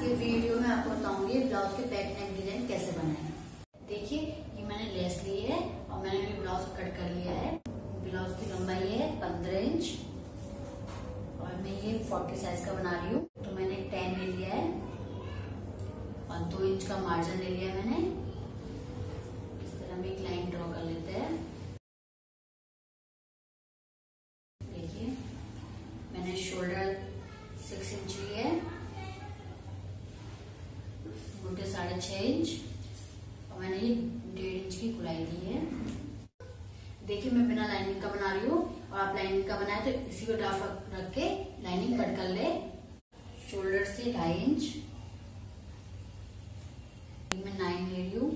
के वीडियो में आपको बताऊँगी ब्लाउज के बैक नेक डिज़ाइन कैसे बनाए। देखिए, ये मैंने लेस ली है और मैंने भी ब्लाउज कट कर लिया है। ब्लाउज की लंबाई है पंद्रह इंच और मैं ये फोर्टी साइज़ का बना रही हूँ। तो मैंने टेन ले लिया है और दो इंच का मार्जिन ले लिया मैंने इस तरह हम एक लाइन ड्रॉ कर लेते हैं देखिए मैंने शोल्डर सिक्स इंच ली है घुटे साढ़े छह इंच और मैंने ये डेढ़ इंच की गुलाई दी है। देखिए मैं बिना लाइनिंग का बना रही हूँ और आप लाइनिंग का बनाए तो इसी को ड्राफ रख के लाइनिंग कट कर ले। शोल्डर से ढाई इंच। मैं नाइन ले रही हूँ।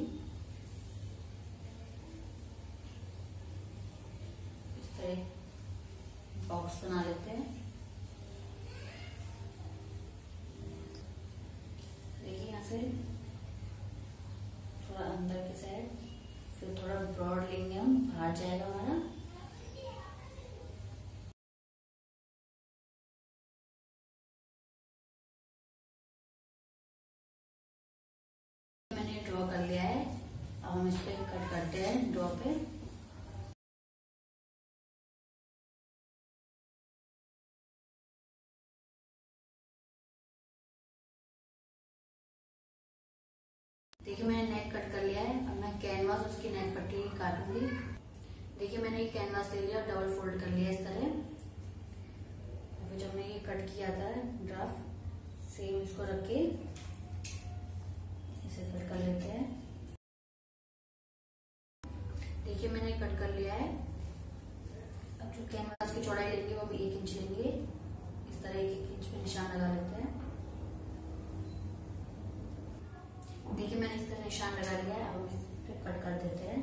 इस तरह बॉक्स बना लेते हैं देखिए यहाँ से थोड़ा अंदर की साइड फिर थोड़ा ब्रॉड लेंगे हम, बाहर जाएगा हमारा। मैंने ड्रॉ कर लिया है, अब हम इस पर कट करते हैं ड्रॉ पे। देखिए, मैंने नेक कट कर लिया है। अब मैं कैनवास उसकी नेक पट्टी काटूँगी। देखिए, मैंने ये कैनवास ले लिया डबल फोल्ड कर लिया इस तरह। जब मैं ये कट किया था ड्राफ्ट सेम इसको रख के इसे कट कर लेते हैं। देखिए, मैंने कट कर लिया है। अब जो कैनवास की चौड़ाई लेंगे, वो भी एक इंच लेंगे। इस तरह एक एक इंच में निशान लगा लेते हैं। देखिए मैंने इस तरह निशान लगा लिया है अब इस कट कर देते हैं।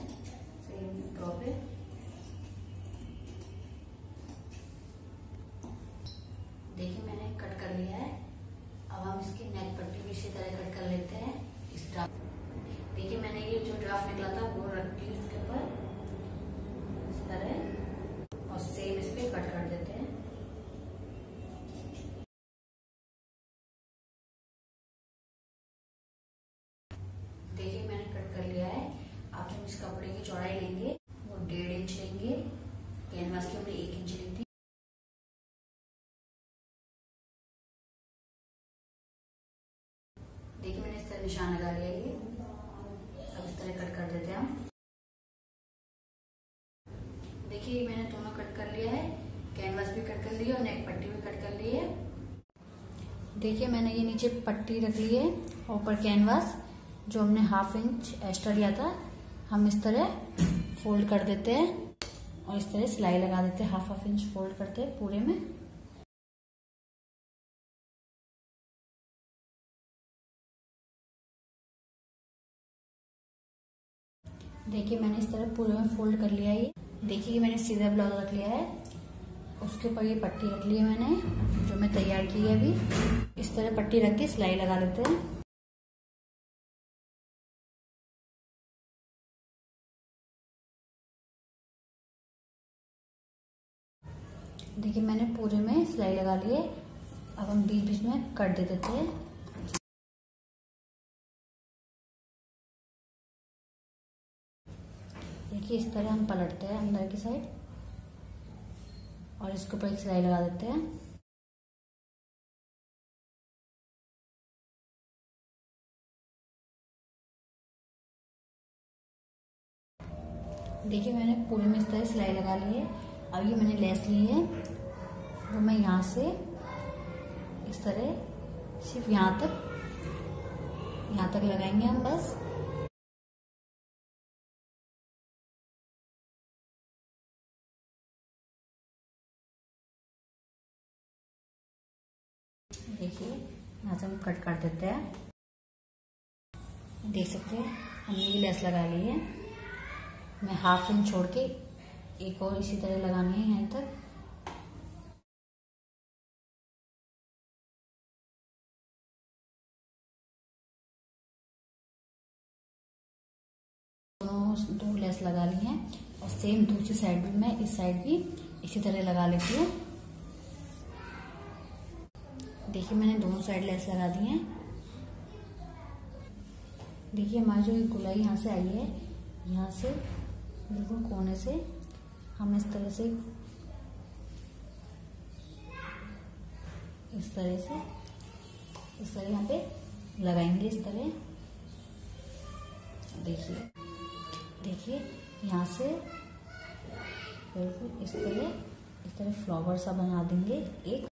तरह निशान लगा लिया ये। अब इस तरह कट कर देते हैं हम। देखिए, मैंने दोनों कट कर लिया है। कैनवास भी कट कर लिया और नेक पट्टी भी कट कर ली है देखिए, मैंने ये नीचे पट्टी रख ली है, ऊपर कैनवास जो हमने हाफ़ इंच एक्स्ट्रा लिया था। हम इस तरह फोल्ड कर देते हैं और इस तरह सिलाई लगा देते हैं। हाफ़ हाफ़ इंच फोल्ड करते हैं पूरे में। देखिए, मैंने इस तरह पूरे में फोल्ड कर लिया है देखिए मैंने सीधा ब्लाउज रख लिया है। उसके ऊपर ये पट्टी रख ली है मैंने, जो मैं तैयार की है अभी। इस तरह पट्टी रख के सिलाई लगा लेते हैं। देखिए, मैंने पूरे में सिलाई लगा ली है। अब हम बीच बीच में कट दे देते हैं। देखिए इस तरह हम पलटते हैं अंदर की साइड और इसके ऊपर एक सिलाई लगा देते हैं। देखिए, मैंने पूरे में इस तरह सिलाई लगा ली है। अब ये मैंने लेस ली है। वो मैं यहाँ से इस तरह सिर्फ़ यहाँ तक यहाँ तक लगाएँगे हम बस। देखिए से हम कट कर देते हैं। देख सकते हैं, हमने ये लेस लगा ली है। मैं हाफ़ इंच छोड़ के एक और इसी तरह लगानी है यहाँ तक। दो लेस लगा ली हैं और सेम दूसरी साइड भी मैं इस साइड भी इसी तरह लगा लेती हूँ। देखिए, मैंने दोनों साइड लेस लगा दी हैं। देखिए, हमारी जो गुलाई यहाँ से आई है, यहाँ से बिल्कुल कोने से हम इस तरह से, इस तरह से, इस तरह यहाँ पे लगाएँगे, इस तरह। देखिए देखिए, यहाँ से बिल्कुल इस तरह इस तरह फ्लावर सा बना देंगे, एक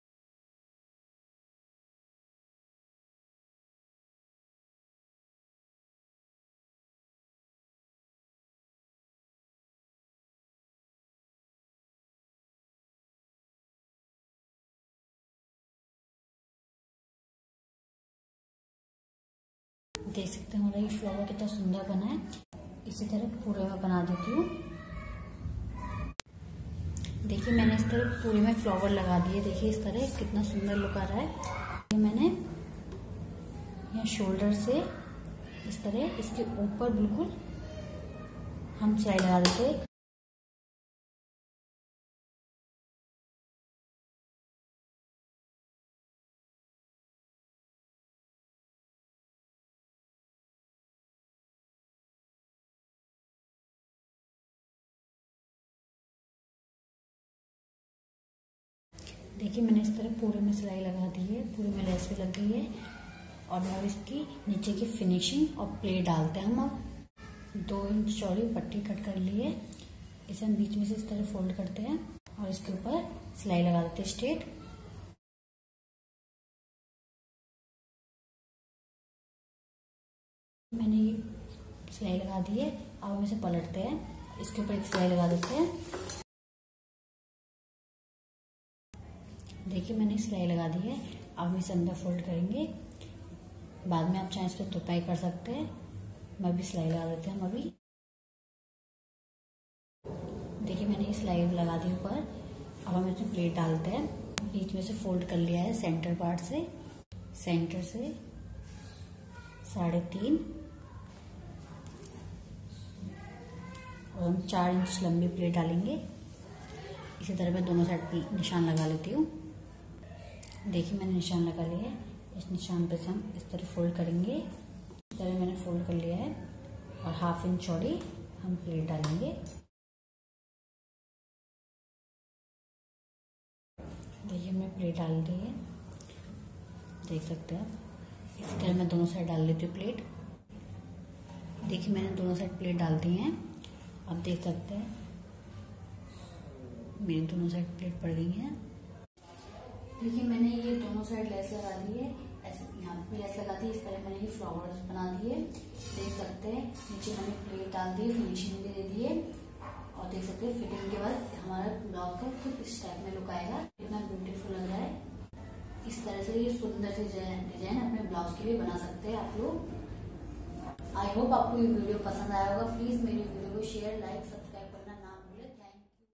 देख सकते हैं हमारा ये फ्लावर कितना सुंदर बना है। इसी तरह पूरे में बना देती हूँ। देखिए, मैंने इस तरह पूरे में फ्लावर लगा दिए। देखिए, इस तरह कितना सुंदर लुक आ रहा है। ये मैंने यहाँ शोल्डर से इस तरह, इसके ऊपर बिल्कुल हम चाय लगा देते देखिए मैंने इस तरह पूरे में सिलाई लगा दी है, पूरे में लेस भी लग गई है। और अब इसकी नीचे की फिनिशिंग और प्ले डालते हैं हम अब। दो इंच चौड़ी पट्टी कट कर ली है। इसे हम बीच में से इस तरह फोल्ड करते हैं और इसके ऊपर सिलाई लगा देते हैं स्ट्रेट मैंने ये सिलाई लगा दी है, अब हम इसे पलटते हैं। इसके ऊपर एक सिलाई लगा देते हैं। देखिए, मैंने सिलाई लगा दी है। अब हम इसे अंदर फोल्ड करेंगे। बाद में आप चाहें इस पर तुपाई कर सकते हैं। मैं भी सिलाई लगा देते हैं, हम अभी। देखिए, मैंने ये सिलाई लगा दी ऊपर। अब हम इसमें प्लेट डालते हैं। बीच में से फोल्ड कर लिया है सेंटर पार्ट से। सेंटर से साढ़े तीन। और हम चार इंच लंबी प्लेट डालेंगे। इसी तरह मैं दोनों साइड निशान लगा लेती हूँ। देखिए, मैंने निशान लगा लिया है। इस निशान पे से हम इस तरह फोल्ड करेंगे। इस तरह मैंने फोल्ड कर लिया है और हाफ़ इंच चौड़ी हम प्लेट डालेंगे। देखिए, हमने प्लेट डाल दी है। देख सकते हैं आप। इसी तरह मैं दोनों साइड डाल लेती हूँ प्लेट देखिए, मैंने दोनों साइड प्लेट डाल दी हैं। आप देख सकते हैं। मेरी दोनों साइड प्लेट पड़ गई हैं। देखिए मैंने ये दोनों साइड लेस लगा दी है। ऐसे यहाँ पे लेस लगा दी, इस तरह मैंने ये फ्लावर्स बना दिए। देख सकते हैं, नीचे मैंने प्लेट डाल दी फिनिशिंग भी दे दी है और देख सकते हैं फिटिंग के बाद हमारा ब्लाउज का खुद इस टाइप में लुक आएगा। कितना ब्यूटीफुल लग रहा है। इस तरह से ये सुंदर से डिज़ाइन अपने ब्लाउज के लिए बना सकते हैं आप लोग। आई होप आपको ये वीडियो पसंद आया होगा। प्लीज़ मेरी वीडियो को शेयर लाइक